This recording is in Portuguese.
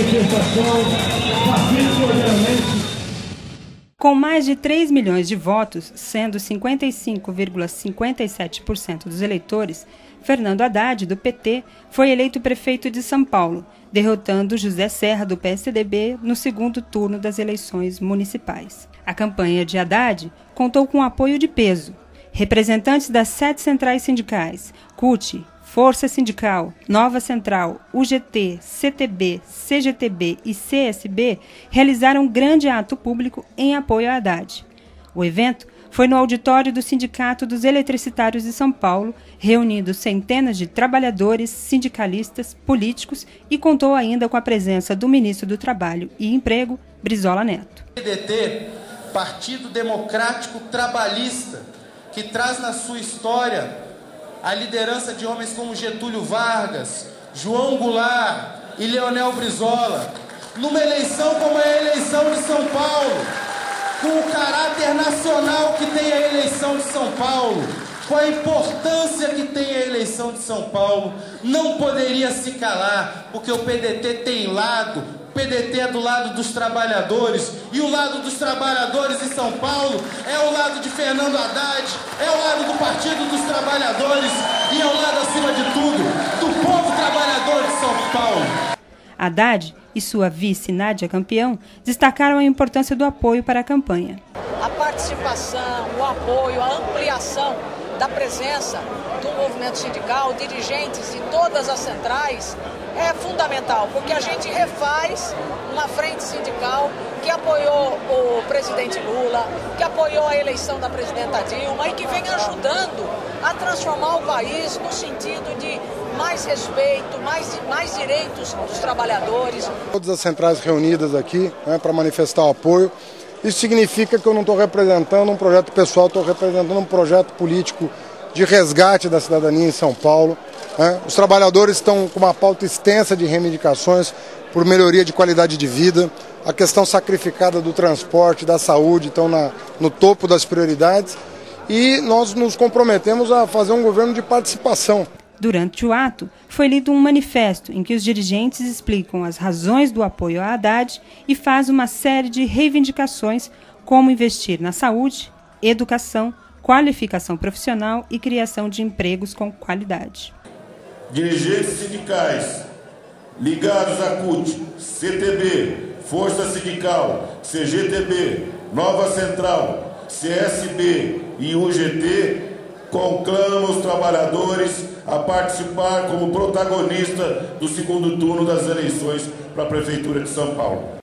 manifestação pacífica. Com mais de 3 milhões de votos, sendo 55,57% dos eleitores, Fernando Haddad, do PT, foi eleito prefeito de São Paulo, derrotando José Serra, do PSDB, no segundo turno das eleições municipais. A campanha de Haddad contou com apoio de peso. Representantes das sete centrais sindicais, CUT, Força Sindical, Nova Central, UGT, CTB, CGTB e CSB realizaram um grande ato público em apoio a Haddad. O evento foi no auditório do Sindicato dos Eletricitários de São Paulo, reunindo centenas de trabalhadores, sindicalistas, políticos e contou ainda com a presença do ministro do Trabalho e Emprego, Brizola Neto. PDT, Partido Democrático Trabalhista, que traz na sua história a liderança de homens como Getúlio Vargas, João Goulart e Leonel Brizola, numa eleição como a eleição de São Paulo, com o caráter nacional que tem a eleição de São Paulo, com a importância que tem a eleição de São Paulo, não poderia se calar, porque o PDT tem lado, o PDT é do lado dos trabalhadores, e o lado dos trabalhadores em São Paulo é o lado de Fernando Haddad, é o lado do Partido dos Trabalhadores e é o lado, acima de tudo, do povo trabalhador de São Paulo. Haddad e sua vice Nádia Campeão destacaram a importância do apoio para a campanha. A participação, o apoio, a ampliação da presença do movimento sindical, dirigentes de todas as centrais, é fundamental, porque a gente refaz uma frente sindical que apoiou o presidente Lula, que apoiou a eleição da presidenta Dilma e que vem ajudando a transformar o país no sentido de mais respeito, mais, mais direitos dos trabalhadores. Todas as centrais reunidas aqui né, para manifestar o apoio. Isso significa que eu não estou representando um projeto pessoal, estou representando um projeto político de resgate da cidadania em São Paulo. Né? Os trabalhadores estão com uma pauta extensa de reivindicações por melhoria de qualidade de vida. A questão sacrificada do transporte, da saúde estão na, no topo das prioridades. E nós nos comprometemos a fazer um governo de participação. Durante o ato, foi lido um manifesto em que os dirigentes explicam as razões do apoio a Haddad e faz uma série de reivindicações, como investir na saúde, educação, qualificação profissional e criação de empregos com qualidade. Dirigentes sindicais ligados à CUT, CTB, Força Sindical, CGTB, Nova Central, CSB e UGT conclama os trabalhadores a participar como protagonista do segundo turno das eleições para a Prefeitura de São Paulo.